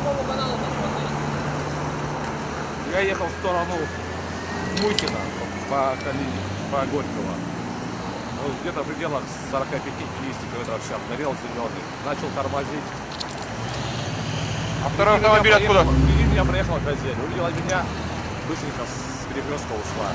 какому каналу посмотреть? Я ехал в сторону Мухина по, Калине, по Горького. Ну, где-то в пределах 45-50 км в час. Горел зеленый. Начал тормозить. А второй автомобиль откуда? Впереди меня проехала газель. Увидела меня, быстренько с перекрестка ушла.